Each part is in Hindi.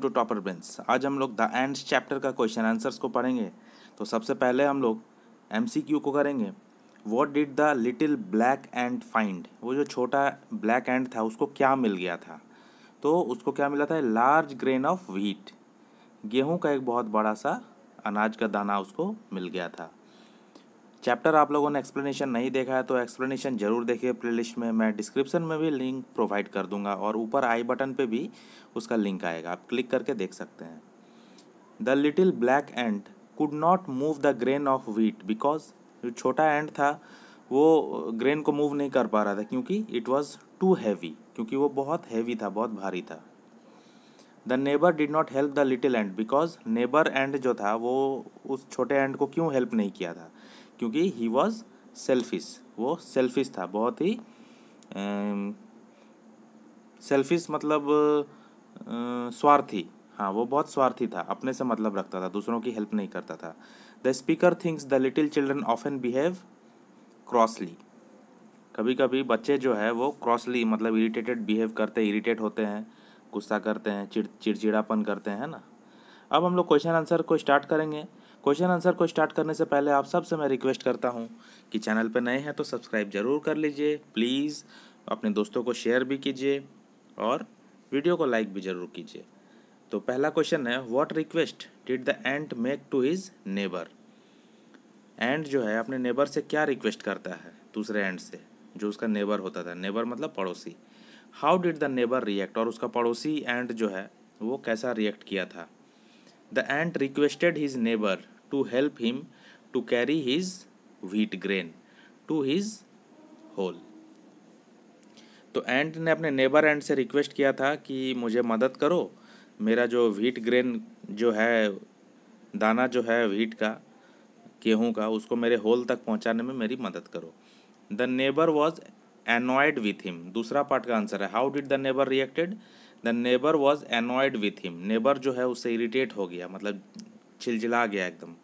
टू टॉपर बेंच आज हम लोग द एंड चैप्टर का क्वेश्चन आंसर्स को पढ़ेंगे। तो सबसे पहले हम लोग एमसीक्यू को करेंगे। What did the little black ant find वो जो छोटा ब्लैक एंड था, उसको क्या मिल गया था? तो उसको क्या मिला था? लार्ज ग्रेन ऑफ़ व्हीट गेहूँ का एक बहुत बड़ा सा अनाज का दाना उसको मिल गया था। चैप्टर आप लोगों ने एक्सप्लेनेशन नहीं देखा है तो एक्सप्लेनेशन ज़रूर देखिए प्लेलिस्ट में। मैं डिस्क्रिप्शन में भी लिंक प्रोवाइड कर दूँगा और ऊपर आई बटन पे भी उसका लिंक आएगा। आप क्लिक करके देख सकते हैं। The little black ant could not move the grain of wheat because जो छोटा एंड था, वो ग्रेन को मूव नहीं कर पा रहा था क्योंकि इट वॉज़ टू हैवी क्योंकि वो बहुत हैवी था, बहुत भारी था। The neighbour did not help the little ant because neighbour ant जो था, वो उस छोटे एंड को क्यों हेल्प नहीं किया था? क्योंकि ही वॉज़ सेल्फिश वो सेल्फिश था बहुत ही सेल्फिश मतलब आ, स्वार्थी. हाँ वो बहुत स्वार्थी था अपने से मतलब रखता था दूसरों की हेल्प नहीं करता था. The speaker thinks the little children often behave crossly कभी कभी बच्चे जो है वो क्रॉसली मतलब इरिटेटेड बिहेव करते इरिटेट होते हैं गुस्सा करते हैं चिड़ चिड़चिड़ापन करते हैं ना? अब हम लोग क्वेश्चन आंसर को स्टार्ट करेंगे। क्वेश्चन आंसर को स्टार्ट करने से पहले आप सबसे मैं रिक्वेस्ट करता हूँ कि चैनल पर नए हैं तो सब्सक्राइब ज़रूर कर लीजिए। प्लीज़ अपने दोस्तों को शेयर भी कीजिए और वीडियो को लाइक भी ज़रूर कीजिए। तो पहला क्वेश्चन है what request did the ant make to his neighbour ant जो है, अपने नेबर से क्या रिक्वेस्ट करता है दूसरे एंड से? जो उसका नेबर होता था। नेबर मतलब पड़ोसी। How did the neighbour react और उसका पड़ोसी एंड जो है, वो कैसा रिएक्ट किया था? The ant requested his neighbour to help him to carry his wheat grain to his hole. तो एंट ने अपने नेबर एंड से रिक्वेस्ट किया था कि मुझे मदद करो, मेरा जो व्हीट ग्रेन जो है, दाना जो है व्हीट का, गेहूँ का, उसको मेरे होल तक पहुँचाने में मेरी मदद करो। The neighbour was annoyed with him दूसरा पार्ट का आंसर है how did the neighbour reacted the neighbour was annoyed with him neighbour जो है, उससे इरिटेट हो गया मतलब चिलचिला गया एकदम।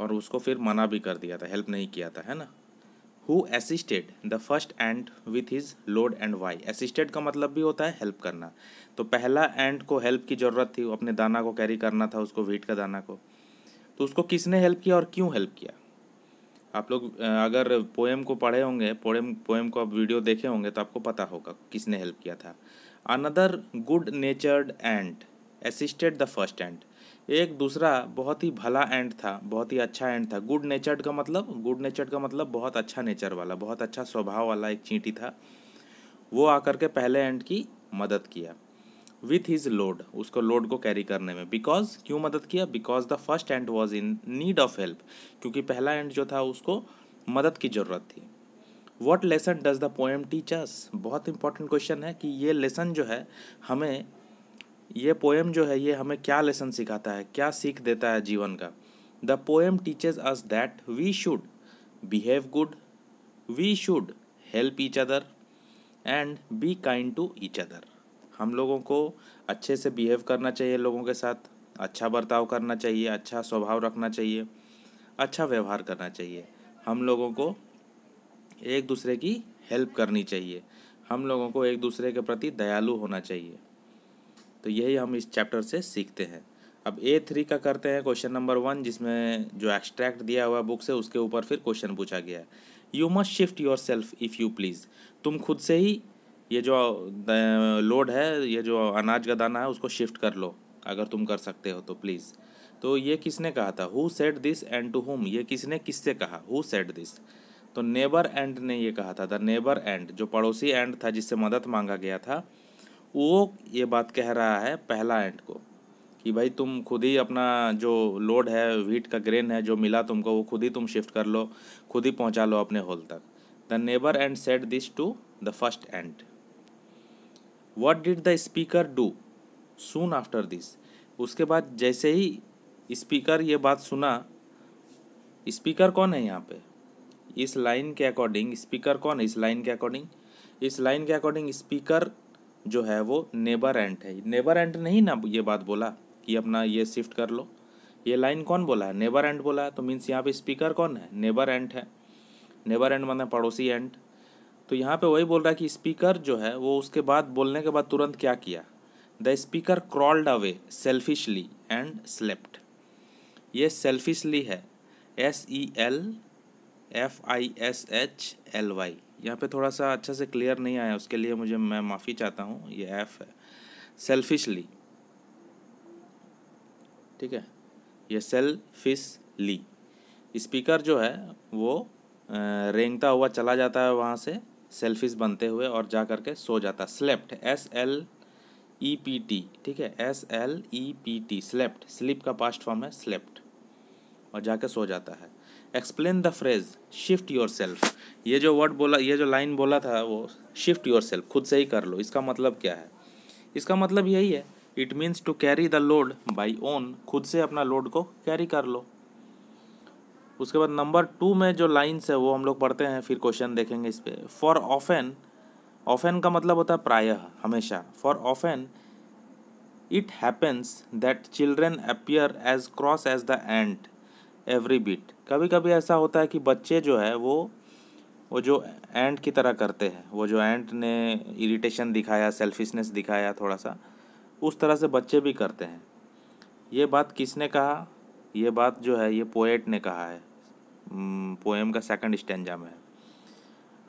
और उसको फिर मना भी कर दिया था हेल्प नहीं किया था, है ना? Who assisted the first ant with his load and why assisted का मतलब भी होता है हेल्प करना। तो पहला एंड को हेल्प की ज़रूरत थी, अपने दाना को कैरी करना था, उसको वीट का दाना को। तो उसको किसने हेल्प किया और क्यों हेल्प किया? आप लोग अगर पोएम को पढ़े होंगे पोएम पोएम को आप वीडियो देखे होंगे तो आपको पता होगा किसने हेल्प किया था। Another good natured ant assisted the first ant एक दूसरा बहुत ही भला एंड था, बहुत ही अच्छा एंड था। गुड नेचर्ड का मतलब गुड नेचर्ड का मतलब बहुत अच्छा नेचर वाला, बहुत अच्छा स्वभाव वाला एक चींटी था। वो आकर के पहले एंड की मदद किया। विथ हिज लोड उसको लोड को कैरी करने में। बिकॉज़ क्यों मदद किया? Because the first ant was in need of help क्योंकि पहला एंड जो था, उसको मदद की ज़रूरत थी। What lesson does the poem teach us बहुत इंपॉर्टेंट क्वेश्चन है कि ये लेसन जो है, हमें ये पोएम जो है, ये हमें क्या लेसन सिखाता है, क्या सीख देता है जीवन का? The poem teaches us that we should behave good we should help each other and be kind to each other हम लोगों को अच्छे से बिहेव करना चाहिए लोगों के साथ अच्छा बर्ताव करना चाहिए अच्छा स्वभाव रखना चाहिए अच्छा व्यवहार करना चाहिए। हम लोगों को एक दूसरे की हेल्प करनी चाहिए। हम लोगों को एक दूसरे के प्रति दयालु होना चाहिए। तो यही हम इस चैप्टर से सीखते हैं। अब ए थ्री का करते हैं क्वेश्चन नंबर वन जिसमें जो एक्सट्रैक्ट दिया हुआ बुक से उसके ऊपर फिर क्वेश्चन पूछा गया है। You must shift yourself if you please तुम खुद से ही ये जो लोड है, ये जो अनाज का दाना है, उसको शिफ्ट कर लो, अगर तुम कर सकते हो तो प्लीज़ तो ये किसने कहा था? Who said this ant to whom ये किसने किससे कहा? हु सेट दिस तो नेबर एंड ने ये कहा था द नेबर एंड जो पड़ोसी एंड था जिससे मदद मांगा गया था वो ये बात कह रहा है पहला एंड को कि भाई तुम खुद ही अपना जो लोड है वीट का ग्रेन है जो मिला तुमको, वो खुद ही तुम शिफ्ट कर लो, खुद ही पहुँचा लो अपने होल तक। The neighbour ant said this to the first ant what did the speaker do soon after this उसके बाद जैसे ही स्पीकर ये बात सुना स्पीकर कौन है यहाँ पे? इस लाइन के अकॉर्डिंग स्पीकर कौन है? इस लाइन के अकॉर्डिंग इस लाइन के अकॉर्डिंग स्पीकर जो है वो नेबर एंट है। नेबर एंट नहीं ना ये बात बोला कि अपना ये शिफ्ट कर लो। ये लाइन कौन बोला है? नेबर एंड बोला है तो मीन्स यहाँ पे स्पीकर कौन है? नेबर एंट है। नेबर एंड मतलब पड़ोसी एंट तो यहाँ पे वही बोल रहा है कि स्पीकर जो है वो उसके बाद बोलने के बाद तुरंत क्या किया? The speaker crawled away selfishly and slept ये सेल्फिशली है। S E L F I S H L Y यहाँ पे थोड़ा सा अच्छा से क्लियर नहीं आया, उसके लिए मुझे, मैं माफ़ी चाहता हूँ, ये एफ़ है। सेल्फिशली ठीक है? ये सेल्फिशली स्पीकर जो है, वो रेंगता हुआ चला जाता है वहाँ से सेल्फिश बनते हुए और जा करके सो जाता slept S L E P T ठीक है? S L E P T slept sleep का पास्ट फॉर्म है स्लेप्ट और जाके सो जाता है। Explain the phrase shift yourself ये जो वर्ड बोला, ये जो लाइन बोला था, वो शिफ्ट योर सेल्फ खुद से ही कर लो। इसका मतलब क्या है? इसका मतलब यही है। It means to carry the load by own खुद से अपना लोड को कैरी कर लो। उसके बाद नंबर टू में जो लाइन्स है, वो हम लोग पढ़ते हैं, फिर क्वेश्चन देखेंगे इस पर फॉर ऑफेन ऑफेन का मतलब होता है प्रायः, हमेशा। For often it happens that children appear as cross as the ant every bit कभी कभी ऐसा होता है कि बच्चे जो है, वो वो जो एंड की तरह करते हैं, वो जो एंड ने इरिटेशन दिखाया सेल्फिशनेस दिखाया थोड़ा सा उस तरह से बच्चे भी करते हैं। ये बात किसने कहा? ये बात जो है, ये पोएट ने कहा है। पोएम का सेकंड स्टेंजा में है।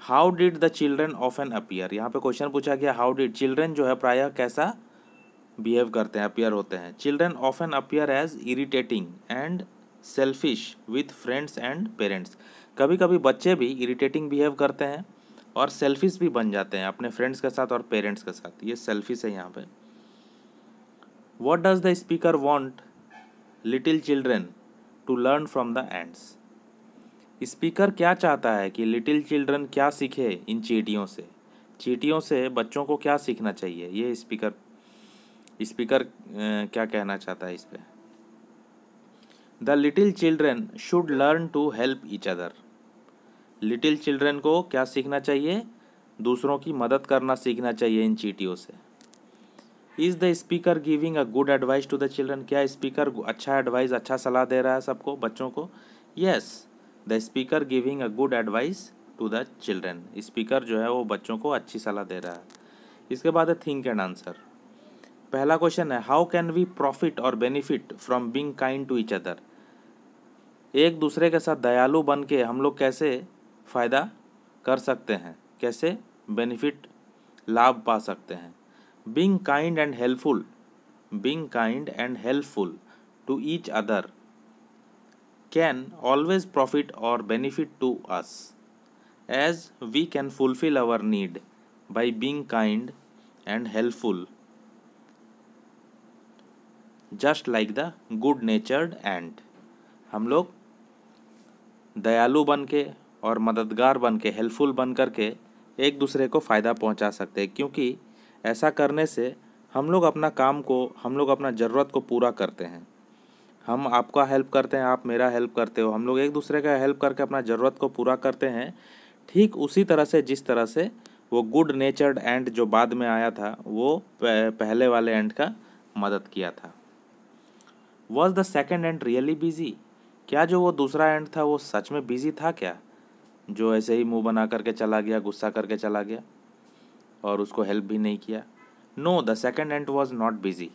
How did the children often appear यहाँ पे क्वेश्चन पूछा गया हाउ डिड चिल्ड्रन जो है प्रायः कैसा बिहेव करते हैं अपियर होते हैं। Children often appear as irritating and selfish with friends and parents कभी कभी बच्चे भी इरिटेटिंग बिहेव करते हैं और सेल्फिश भी बन जाते हैं अपने फ्रेंड्स के साथ और पेरेंट्स के साथ। ये सेल्फिश है यहाँ पे। What does the speaker want little children to learn from the ants speaker क्या चाहता है कि लिटिल चिल्ड्रन क्या सीखे इन चीटियों से? चीटियों से बच्चों को क्या सीखना चाहिए? ये स्पीकर स्पीकर क्या कहना चाहता है इस पर the little children should learn to help each other little children को क्या सीखना चाहिए? दूसरों की मदद करना सीखना चाहिए इन चीटियों से। Is the speaker giving a good advice to the children क्या स्पीकर अच्छा एडवाइस अच्छा सलाह दे रहा है सबको, बच्चों को? Yes the speaker giving a good advice to the children speaker जो है वो बच्चों को अच्छी सलाह दे रहा है। इसके बाद है थिंक एंड आंसर पहला क्वेश्चन है हाउ कैन वी प्रॉफिट और benefit from being kind to each other एक दूसरे के साथ दयालु बन के हम लोग कैसे फ़ायदा कर सकते हैं? कैसे बेनिफिट लाभ पा सकते हैं? Being kind and helpful being kind and helpful to each other can always profit और benefit to us as we can fulfil our need by being kind and helpful just like the good natured ant हम लोग दयालु बन के और मददगार बन के हेल्पफुल बन कर के एक दूसरे को फ़ायदा पहुँचा सकते हैं। क्योंकि ऐसा करने से हम लोग अपना काम को, हम लोग अपना ज़रूरत को पूरा करते हैं। हम आपका हेल्प करते हैं, आप मेरा हेल्प करते हो। हम लोग एक दूसरे का हेल्प करके अपना ज़रूरत को पूरा करते हैं। ठीक उसी तरह से, जिस तरह से वो गुड नेचर्ड एंड जो बाद में आया था, वो पहले वाले एंड का मदद किया था। Was the second ant really busy क्या जो वो दूसरा एंड था, वो सच में बिज़ी था क्या? जो ऐसे ही मुँह बना करके चला गया, गुस्सा करके चला गया और उसको हेल्प भी नहीं किया। No the second ant was not busy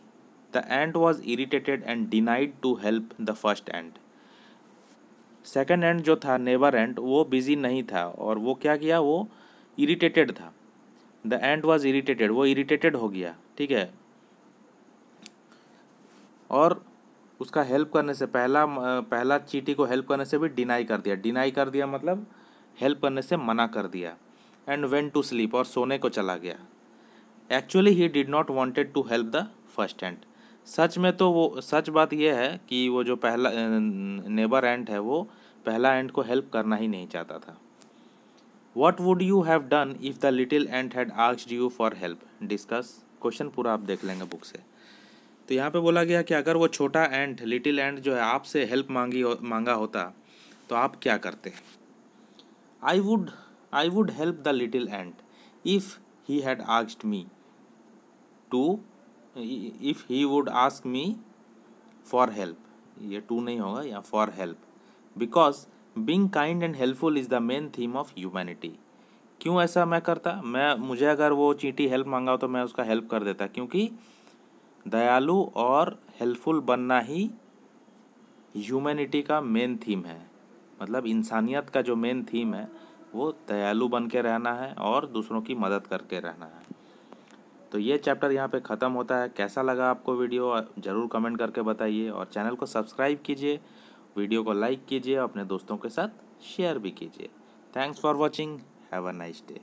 the ant was irritated and denied to help the first ant second ant जो था नेबर एंड वो बिज़ी नहीं था और वो क्या किया? वो इरीटेटेड था। द एंड वॉज़ इरीटेटेड वो इरीटेटेड हो गया, ठीक है? और उसका हेल्प करने से पहला पहला चीटी को हेल्प करने से भी डिनाई कर दिया। डिनाई कर दिया मतलब हेल्प करने से मना कर दिया। एंड वेन टू स्लीप और सोने को चला गया। Actually he did not wanted to help the first ant सच में तो वो, सच बात यह है कि वो जो पहला नेबर एंड है वो पहला एंड को हेल्प करना ही नहीं चाहता था। What would you have done if the little ant had asked you for help discuss question पूरा आप देख लेंगे बुक से। तो यहाँ पे बोला गया कि अगर वो छोटा एंड लिटिल एंड जो है आपसे हेल्प मांगी हो, मांगा होता तो आप क्या करते? I would I would help the little ant if he had asked me to if he would ask me for help ये टू नहीं होगा या for help because being kind and helpful is the main theme of humanity क्यों ऐसा मैं करता? मैं मुझे अगर वो चींटी हेल्प मांगा हो तो मैं उसका हेल्प कर देता क्योंकि दयालु और हेल्पफुल बनना ही ह्यूमैनिटी का मेन थीम है। मतलब इंसानियत का जो मेन थीम है, वो दयालु बन के रहना है और दूसरों की मदद करके रहना है। तो ये चैप्टर यहाँ पे ख़त्म होता है। कैसा लगा आपको वीडियो ज़रूर कमेंट करके बताइए और चैनल को सब्सक्राइब कीजिए वीडियो को लाइक कीजिए अपने दोस्तों के साथ शेयर भी कीजिए। Thanks for watching have a nice day